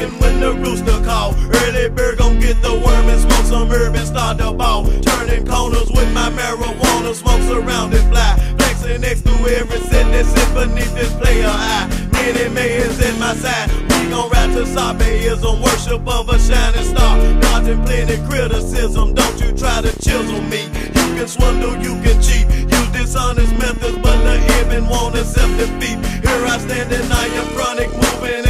again, when the rooster call. Early bird gon' get the worm and smoke some herb and start the ball. Turning corners with my marijuana, smoke surrounded fly. Flexing next to every set that sit beneath this player eye. Many mayors at my side. We gon' ride to Sabeism, worship of a shining star. Dodging plenty criticism, don't you try to chisel me. You can swindle, you can cheat, use dishonest methods, but the heaven won't accept defeat. Here I stand and I am chronic, moving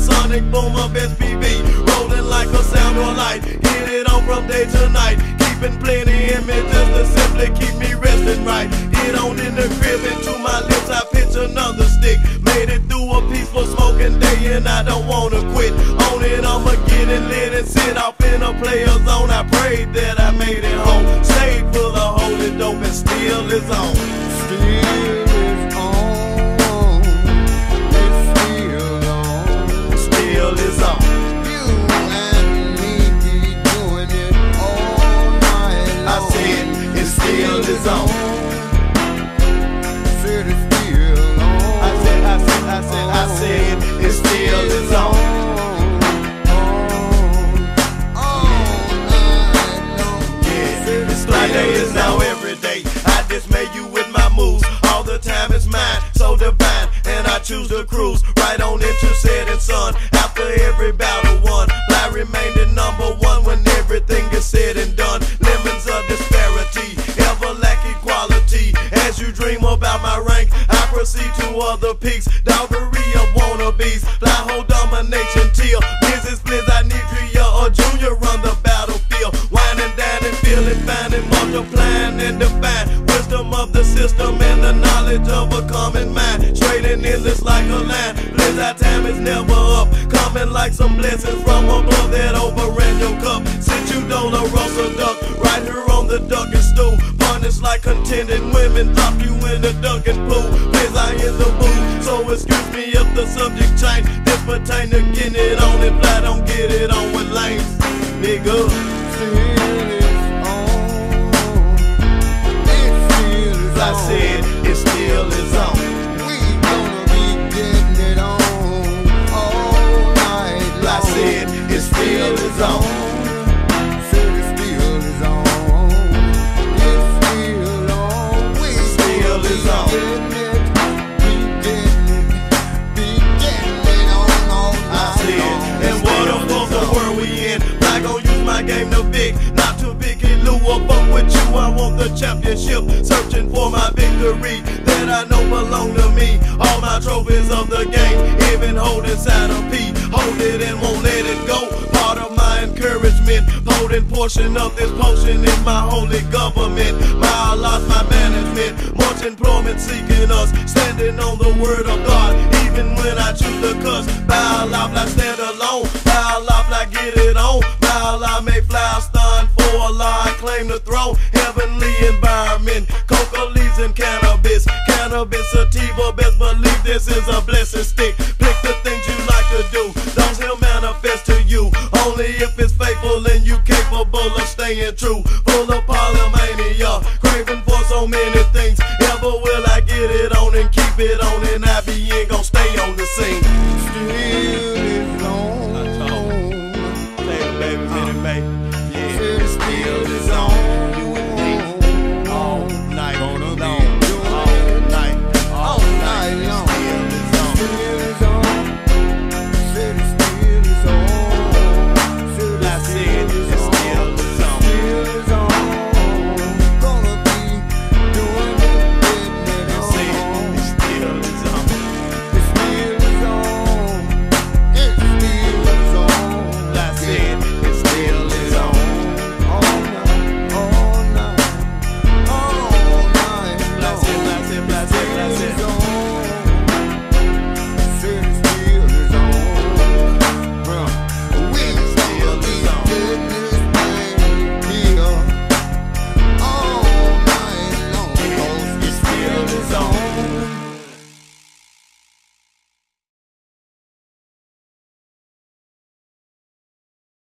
sonic boom of SPV. Rolling like a sound or light, hit it on from day to night. Keeping plenty images to simply keep me resting right. Get on in the crib and to my lips I pitch another stick. Made it through a peaceful smoking day and I don't wanna quit. On it, I'ma get it lit and sit off in a player zone. I prayed that I made it home. Stayed for the holy dope and still is on. Still Dismay you with my moves. All the time is mine, so divine. And I choose to cruise right on into setting sun. After every battle won, I remain the number one when everything is said and done. Lemons of disparity, ever lack equality. As you dream about my rank, I proceed to other peaks. Doggery of wannabes, fly whole domination till business splits. I need Drea or Junior run the system and the knowledge of a common mind. Straight and endless like a line. Bliss our time is never up. Coming like some blessings from above that overran your cup. Since you don't a Dolorosa duck, right here on the ducking stool. Punish like contending women, drop you in the ducking pool. Bliss I in the mood, so excuse me if the subject change. This pertain to getting it on and fly, don't get it on with lanes. Nigga. In. Not gonna use my game to pick, not to pick it, Lou or fuck with you. I want the championship, searching for my victory that I know belong to me. All my trophies of the game, even hold inside a P. Hold it and won't let it go. Part of my encouragement, potent portion of this potion is my holy government. My lost my management, much employment seeking us, standing on the word of God. Even when I choose to cuss, bow off like stand all heavenly environment. Coca leaves and cannabis. Cannabis sativa, best believe this is a blessing stick. Pick the things you like to do. Those he'll manifest to you. Only if it's faithful and you capable of staying true. Full of polymania, craving for so many things. Ever will I get it on and keep it on and I be ain't gon' stay on the scene. Still is baby,